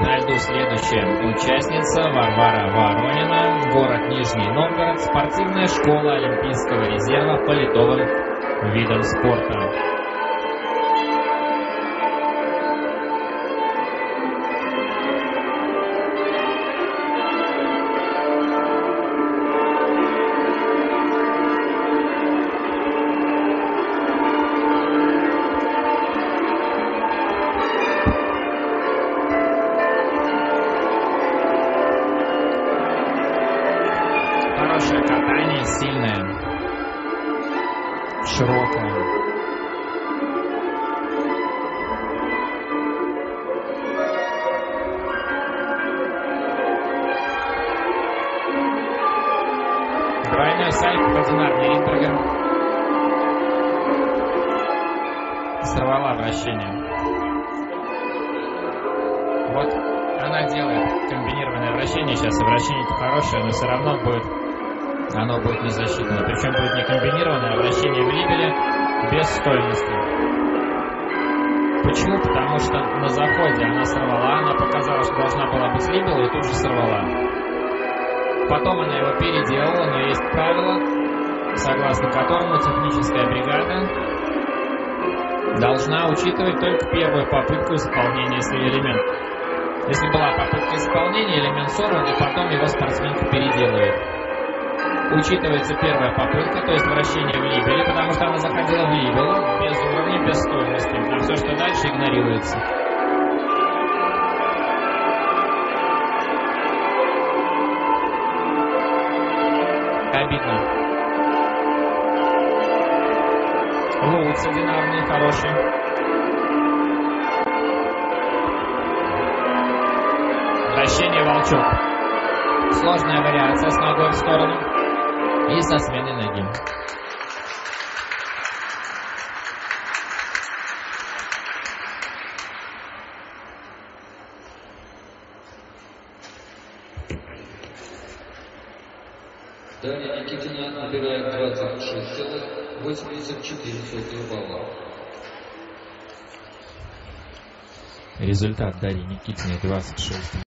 на льду следующая участница Варвара Воронина, город Нижний Новгород, спортивная школа Олимпийского резерва по ледовым видам спорта. Хорошее катание, сильное, широкое. Двойной сальто Казинар Неринбергер. Сорвала вращение. Вот она делает комбинированное вращение. Сейчас вращение-то хорошее, но все равно будет оно будет не засчитано. Причем будет не комбинированное, вращение в либеле без стоимости. Почему? Потому что на заходе она сорвала, она показала, что должна была быть либела, и тут же сорвала. Потом она его переделала, но есть правило, согласно которому техническая бригада должна учитывать только первую попытку исполнения своего элемента. Если была попытка исполнения, элемент сорван, и потом его спортсменка переделывает учитывается первая попытка, то есть вращение в либеле, потому что она заходила в либел без уровня, без стоимости, а все, что дальше, игнорируется. Обидно. Лоуц одинарный, хороший. Вращение волчок. Сложная вариация с ногой в сторону и со сменой ноги. Дарья Никитина набирает 26,84 балла. Результат Дарьи Никитиной 26.